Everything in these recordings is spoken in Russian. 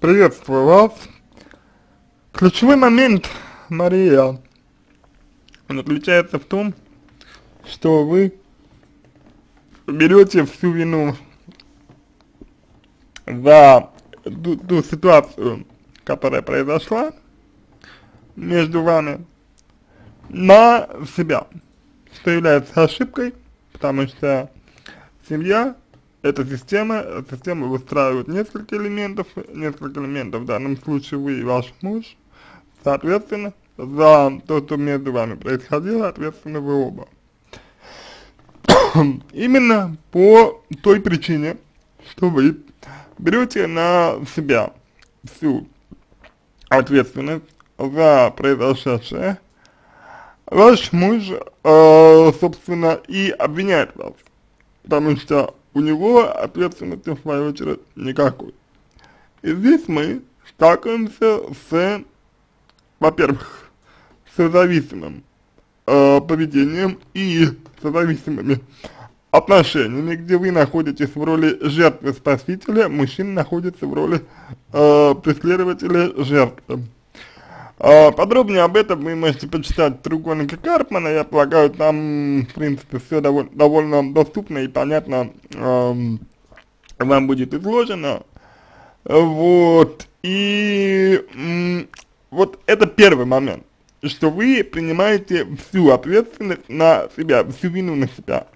Приветствую вас. Ключевой момент, Мария, заключается в том, что вы берете всю вину за ту, ту ситуацию, которая произошла между вами, на себя, что является ошибкой, потому что семья это система, система выстраивает несколько элементов, несколько элементов, в данном случае вы и ваш муж, соответственно, за то, что между вами происходило, ответственны вы оба. Именно по той причине, что вы берете на себя всю ответственность за произошедшее, ваш муж, э, собственно, и обвиняет вас, потому что у него ответственности, в свою очередь, никакой. И здесь мы сталкиваемся с, во-первых, созависимым э, поведением и созависимыми отношениями, где вы находитесь в роли жертвы спасителя, мужчина находится в роли э, преследователя жертвы. Э, подробнее об этом вы можете почитать треугольника Карпмана, я полагаю, там, в принципе, все довольно, довольно доступно и понятно вам будет изложено. Вот, и вот это первый момент, что вы принимаете всю ответственность на себя, всю вину на себя.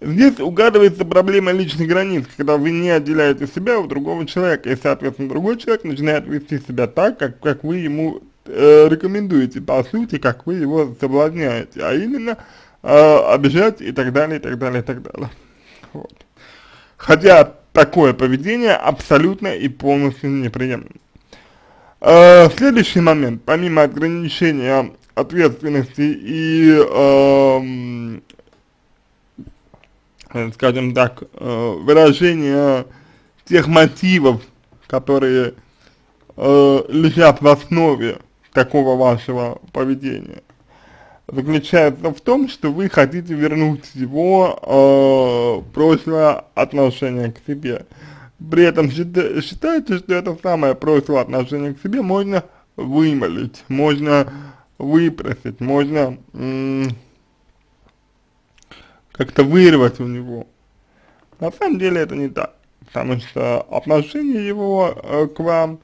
Здесь угадывается проблема личных границ, когда вы не отделяете себя от другого человека, и, соответственно, другой человек начинает вести себя так, как, как вы ему э, рекомендуете, по сути, как вы его соблазняете, а именно э, обижать и так далее, и так далее, и так далее. Вот. Хотя такое поведение абсолютно и полностью неприемлемо. Э, следующий момент, помимо ограничения ответственности и э, скажем так, э, выражение тех мотивов, которые э, лежат в основе такого вашего поведения, заключается в том, что вы хотите вернуть его э, прошлое отношение к себе. При этом считаете, что это самое прошлое отношение к себе можно вымолить, можно выпросить, можно как-то вырвать у него. На самом деле это не так, потому что отношение его э, к вам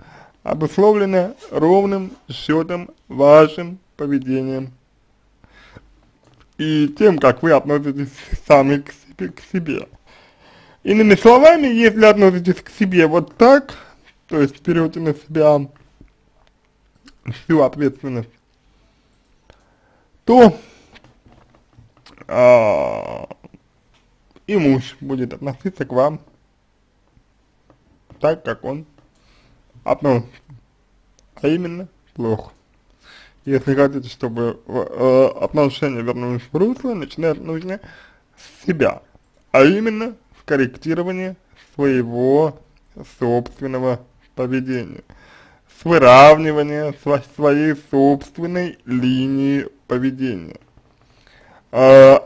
обусловлено ровным счетом вашим поведением и тем, как вы относитесь сами к себе. К себе. Иными словами, если относитесь к себе вот так, то есть берете на себя всю ответственность, то а, и муж будет относиться к вам так, как он относится, а именно плохо. Если хотите, чтобы э, отношения вернулись в русло, начинать нужно с себя, а именно в корректировании своего собственного поведения, с выравнивания своей собственной линии поведения э,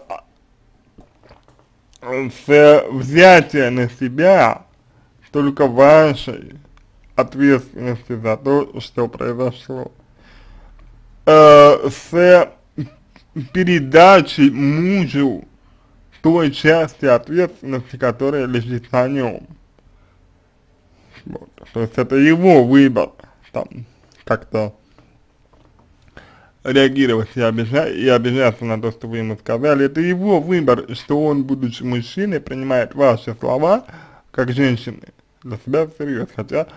с взятия на себя только вашей ответственности за то, что произошло, э, с передачей мужу той части ответственности, которая лежит на нем. Вот. То есть это его выбор, там, как-то реагировать и, обижа и обижаться на то, что вы ему сказали. Это его выбор, что он, будучи мужчиной, принимает ваши слова, как женщины, для себя всерьез. Хотя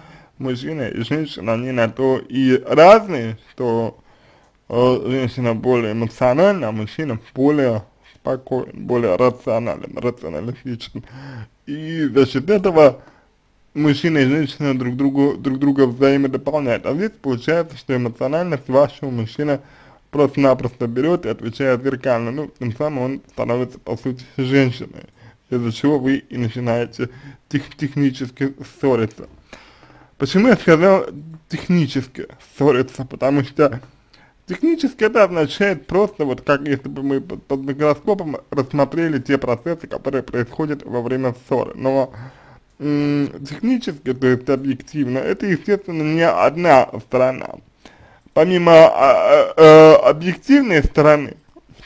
мужчина и женщина, они на то и разные, что э, женщина более эмоциональна, а мужчина более спокоен, более рационален, рационалистичен. И за счет этого мужчина и женщина друг, другу, друг друга взаимодополняют. А здесь получается, что эмоциональность вашего мужчины просто-напросто берет и отвечает зеркально, ну, тем самым он становится, по сути, женщиной, из-за чего вы и начинаете тех, технически ссориться. Почему я сказал технически ссориться? Потому что технически это означает просто вот как если бы мы под, микроскопом рассмотрели те процессы, которые происходят во время ссоры. Но технически, то есть объективно, это, естественно, не одна сторона. Помимо а, а, а, объективной стороны,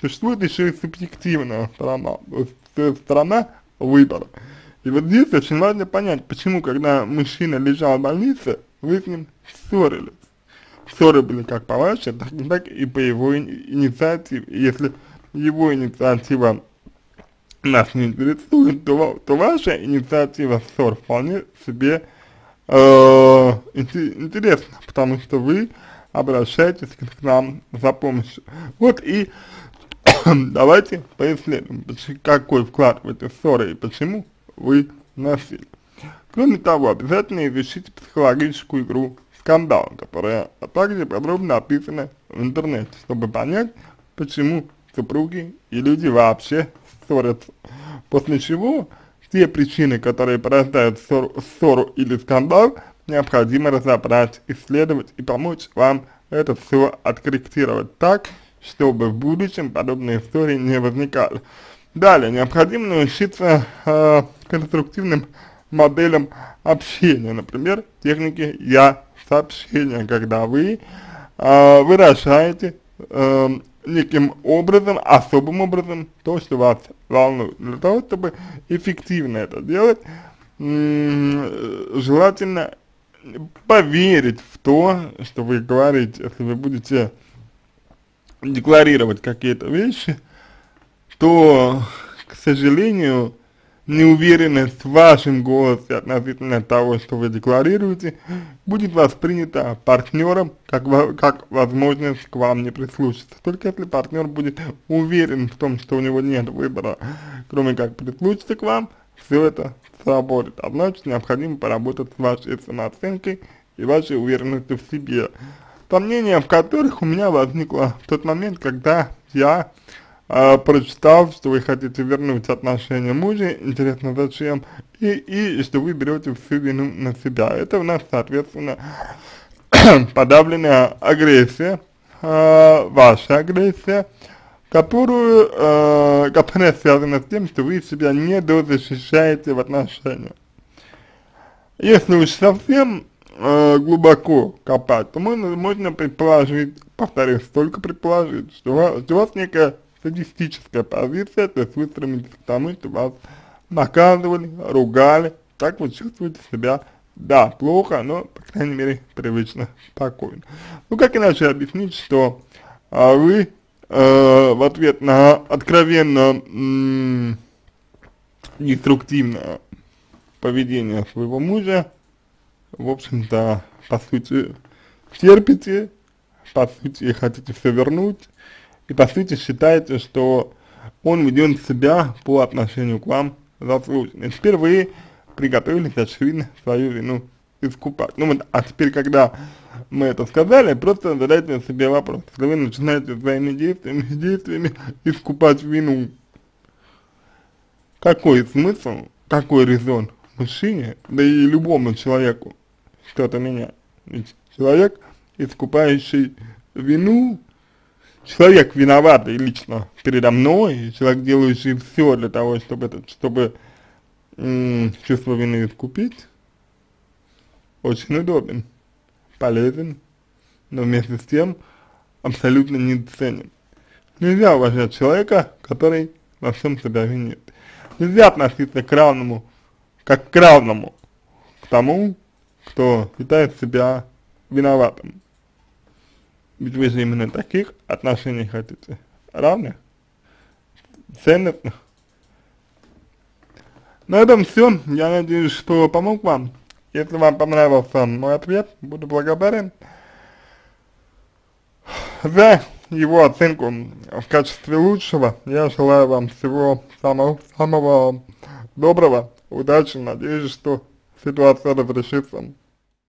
существует еще и субъективная сторона, то есть сторона выбора. И вот здесь очень важно понять, почему, когда мужчина лежал в больнице, вы с ним ссорились. Ссоры были как по вашей, так, так и по его инициативе. Если его инициатива нас не интересует, то, то ваша инициатива ссор вполне себе э, интересна, потому что вы обращаетесь к нам за помощью. Вот и давайте поисследуем, какой вклад в эти ссоры и почему вы носили. Кроме того, обязательно изучите психологическую игру «Скандал», которая также подробно описана в интернете, чтобы понять, почему супруги и люди вообще ссорятся. После чего все причины, которые порождают ссору, ссору или скандал, необходимо разобрать, исследовать и помочь вам это все откорректировать так, чтобы в будущем подобные истории не возникали. Далее, необходимо научиться э, конструктивным моделям общения, например, техники «я» сообщения, когда вы э, выражаете э, неким образом, особым образом, то, что вас волнует. Для того, чтобы эффективно это делать, желательно поверить в то, что вы говорите, если вы будете декларировать какие-то вещи, то, к сожалению, неуверенность в вашем голосе относительно того, что вы декларируете, будет воспринята партнером как, как возможность к вам не прислушаться. Только если партнер будет уверен в том, что у него нет выбора, кроме как прислушаться к вам, все это сработает. А значит, необходимо поработать с вашей самооценкой и вашей уверенностью в себе. Сомнения, в которых у меня возникло в тот момент, когда я прочитал, что вы хотите вернуть отношения мужа, интересно зачем, и, и что вы берете всю вину на себя. Это у нас, соответственно, подавленная агрессия, э, ваша агрессия, которую, э, которая связана с тем, что вы себя не дозащищаете в отношениях. Если уж совсем э, глубоко копать, то можно, можно предположить, повторюсь, только предположить, что у вас, что у вас некая садистическая позиция, то есть вы стремитесь к тому, что вас наказывали, ругали, так вы чувствуете себя, да, плохо, но, по крайней мере, привычно, спокойно. Ну, как иначе объяснить, что а, вы э, в ответ на откровенно деструктивное поведение своего мужа, в общем-то, по сути, терпите, по сути, хотите все вернуть, и по сути считаете, что он ведет себя по отношению к вам заслуженно. И теперь вы приготовились, очевидно, свою вину искупать. Ну вот, а теперь, когда мы это сказали, просто задайте себе вопрос. Если вы начинаете своими действиями, действиями искупать вину, какой смысл, какой резон мужчине, да и любому человеку что-то менять? Ведь человек, искупающий вину, человек виноватый лично передо мной, человек, делающий все для того, чтобы, это, чтобы чувство вины искупить, очень удобен, полезен, но вместе с тем абсолютно не ценен. Нельзя уважать человека, который во всем себя винит. Нельзя относиться к равному, как к равному, к тому, кто считает себя виноватым. Ведь вы же именно таких отношений хотите, равных, ценностных. На этом все. Я надеюсь, что помог вам. Если вам понравился мой ответ, буду благодарен за его оценку в качестве лучшего. Я желаю вам всего самого, самого доброго, удачи, надеюсь, что ситуация разрешится